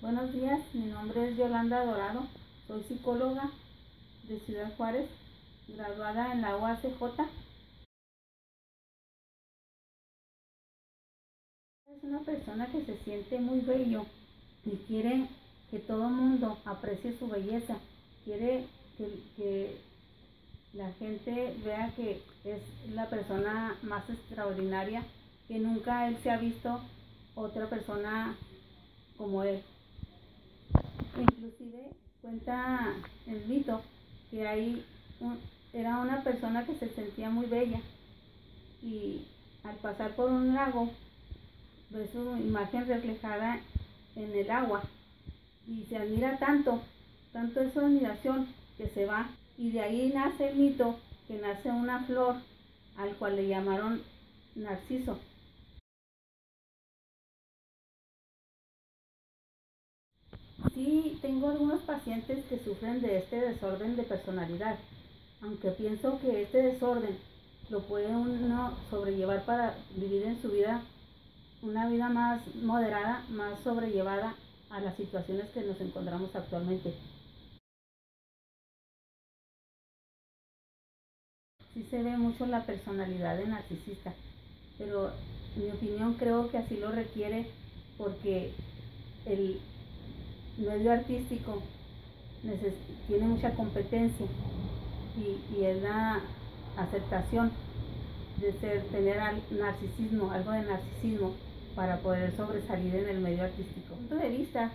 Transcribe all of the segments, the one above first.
Buenos días, mi nombre es Yolanda Dorado, soy psicóloga de Ciudad Juárez, graduada en la UACJ. Es una persona que se siente muy bello y quiere que todo el mundo aprecie su belleza, quiere que, que la gente vea que es la persona más extraordinaria, que nunca él se ha visto otra persona como él. Inclusive cuenta el mito que ahí era una persona que se sentía muy bella y al pasar por un lago ve su imagen reflejada en el agua y se admira tanto, tanto es su admiración que se va y de ahí nace el mito que nace una flor al cual le llamaron Narciso. Sí, tengo algunos pacientes que sufren de este desorden de personalidad, aunque pienso que este desorden lo puede uno sobrellevar para vivir en su vida una vida más moderada, más sobrellevada a las situaciones que nos encontramos actualmente. sí se ve mucho la personalidad de narcisista, pero en mi opinión creo que así lo requiere porque el medio artístico tiene mucha competencia y, es la aceptación de ser, tener narcisismo, algo de narcisismo para poder sobresalir en el medio artístico. punto de vista,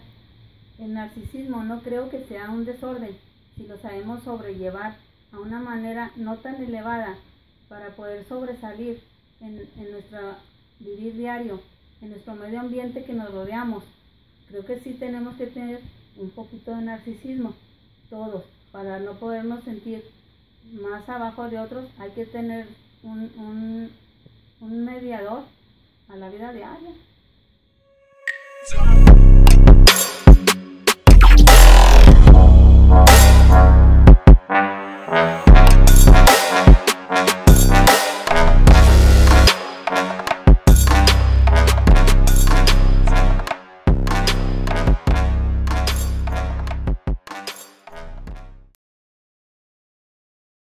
el narcisismo no creo que sea un desorden si lo sabemos sobrellevar a una manera no tan elevada para poder sobresalir en, nuestro vivir diario, en nuestro medio ambiente que nos rodeamos. Creo que sí tenemos que tener un poquito de narcisismo, todos, para no podernos sentir más abajo de otros, hay que tener un, un mediador a la vida diaria.